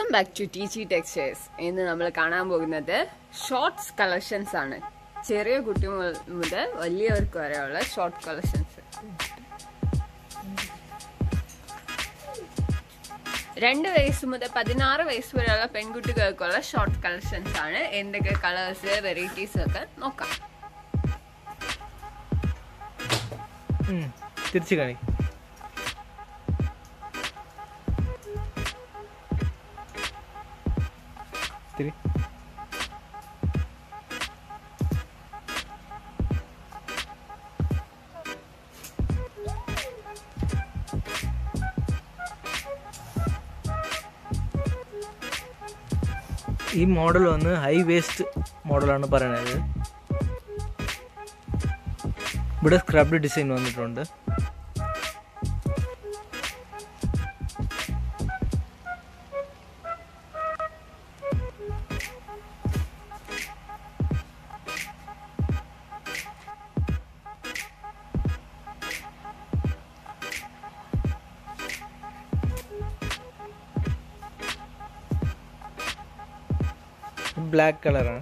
Welcome back to T G texters ഇന്ന് നമ്മൾ കാണാൻ പോകുന്നത് ഷോർട്സ് കളക്ഷൻസ് ആണ്. ചെറിയ കുട്ടി മുതൽ- വലിയവർക്ക് വരെയുള്ള ഷോർട്ട് കളക്ഷൻസ് രണ്ട് വയസ്സ് മുതൽ പതിനാറ് വയസ്സ് വരെയുള്ള പെൺകുട്ടികൾക്കുള്ള ഷോർട്ട് കളക്ഷൻസ് ആണ്. എന്തൊക്കെ കളേഴ്സ് വെറൈറ്റീസ് ഒക്കെ നോക്കാം. തിരിച്ച് കാണി തിരി ഈ മോഡൽ വന്ന് ഹൈ വേസ്റ്റ് മോഡലാണ് പറയണത്. ഇവിടെ സ്ക്രബ്ഡ് ഡിസൈൻ വന്നിട്ടുണ്ട്. பிளாக் கலரா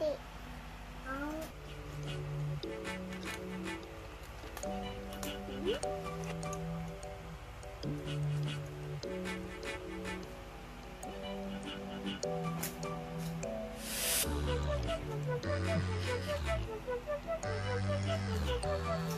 nanti. Mau? Hmm.